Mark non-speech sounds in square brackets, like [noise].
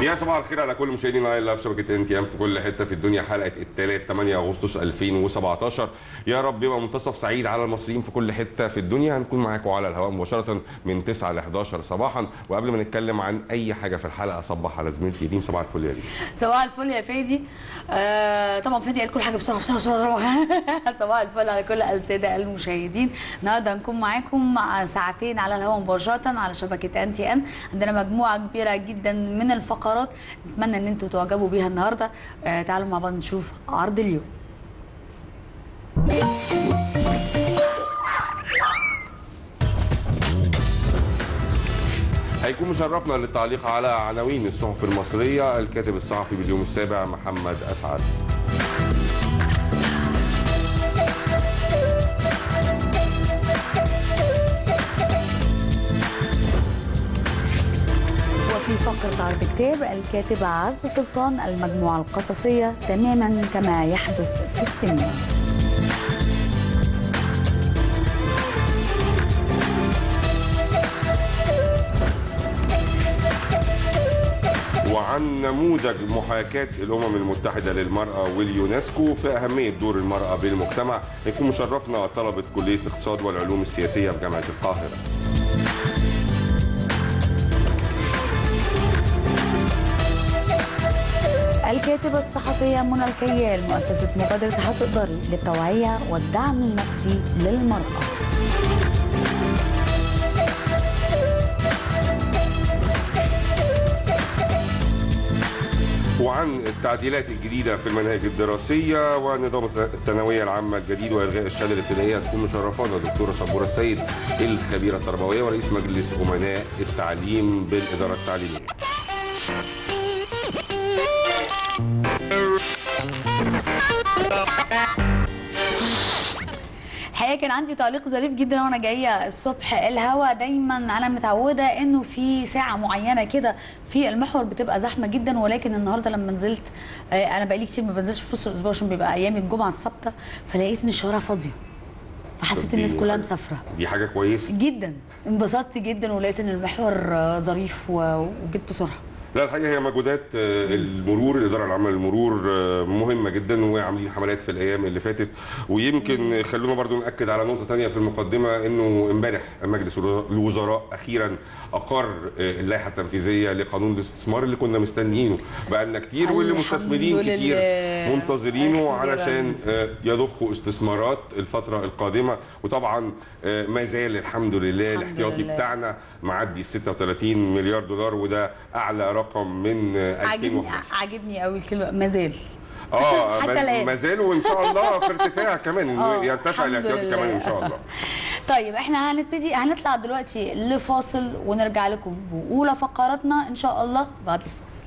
يا صباح الخير على كل مشاهدينا Nile Life شبكة NTN في كل حتة في الدنيا. حلقة الثلاث 8 أغسطس 2017 يا رب يبقى منتصف سعيد على المصريين في كل حتة في الدنيا. هنكون معاكم على الهواء مباشرة من 9 ل 11 صباحا. وقبل ما نتكلم عن أي حاجة في الحلقة أصبح على زميلتي ريم صباح الفل يا ريم صباح الفل يا فادي. آه طبعا فادي قال كل حاجة بسرعة بسرعة بسرعة. [laughs] صباح الفل على كل السادة المشاهدين. النهارده هنكون معاكم مع ساعتين على الهواء مباشرة على شبكة NTN. عندنا مجموعة كبيرة جدا من الفقرات نتمنى إن أنتم تعجبوا بيها النهارده. آه تعالوا مع بعض نشوف عرض اليوم. هيكون مشرفنا للتعليق على عناوين الصحف المصرية. الكاتب الصحفي باليوم السابع محمد أسعد. وفي فقرة عرض كتاب الكاتبة عز سلطان المجموعة القصصية تماما كما يحدث في السينما وعن نموذج محاكاة الأمم المتحدة للمرأة واليونسكو في أهمية دور المرأة بالمجتمع يكون مشرفنا طلبة كلية الاقتصاد والعلوم السياسية بجامعة القاهرة. الكاتبة الصحفية منى الكيال مؤسسة مبادرة هتقدري للتوعية والدعم النفسي للمرأة. وعن التعديلات الجديدة في المناهج الدراسية ونظام الثانوية العامة الجديد وإلغاء الشهادة الابتدائية هتكون مشرفانا دكتورة صبورة السيد الخبيرة التربوية ورئيس مجلس أمناء التعليم بالإدارة التعليمية. الحقيقة كان عندي تعليق ظريف جدا وأنا جاية الصبح. الهوا دايما أنا متعودة إنه في ساعة معينة كده في المحور بتبقى زحمة جدا ولكن النهارده لما نزلت آه، أنا بقالي كتير ما بنزلش في وسط الأسبوع عشان بيبقى أيام الجمعة السبت فلقيت إن الشوارع فاضية. فحسيت الناس كلها مسافرة. دي حاجة كويسة. جدا. انبسطت جدا ولقيت إن المحور آه، ظريف وجيت بسرعة. لا الحقيقة هي مجهودات آه، المرور الإدارة العامة للمرور آه، مهمة جدا وعاملين حملات في الأيام اللي فاتت ويمكن خلونا برضو نأكد على نقطة تانية في المقدمة إنه امبارح مجلس الوزراء أخيرا أقر آه، اللائحة التنفيذية لقانون الاستثمار اللي كنا مستنيينه بقالنا كتير واللي مستثمرين كتير. منتظرينه. علشان يضخوا استثمارات الفترة القادمة وطبعا ما زال الحمد لله الاحتياطي. بتاعنا معدي 36 مليار دولار وده أعلى رقم من آه، عاجبني 2011 عاجبني قوي الكلمة ما زال. آه [laughs] حتى ما- زال وإن شاء الله [laughs] في ارتفاع كمان آه، يرتفع لله. كمان إن شاء الله. [laughs] طيب إحنا هنبتدي هنطلع دلوقتي لفاصل ونرجع لكم بأولى فقراتنا إن شاء الله بعد الفاصل.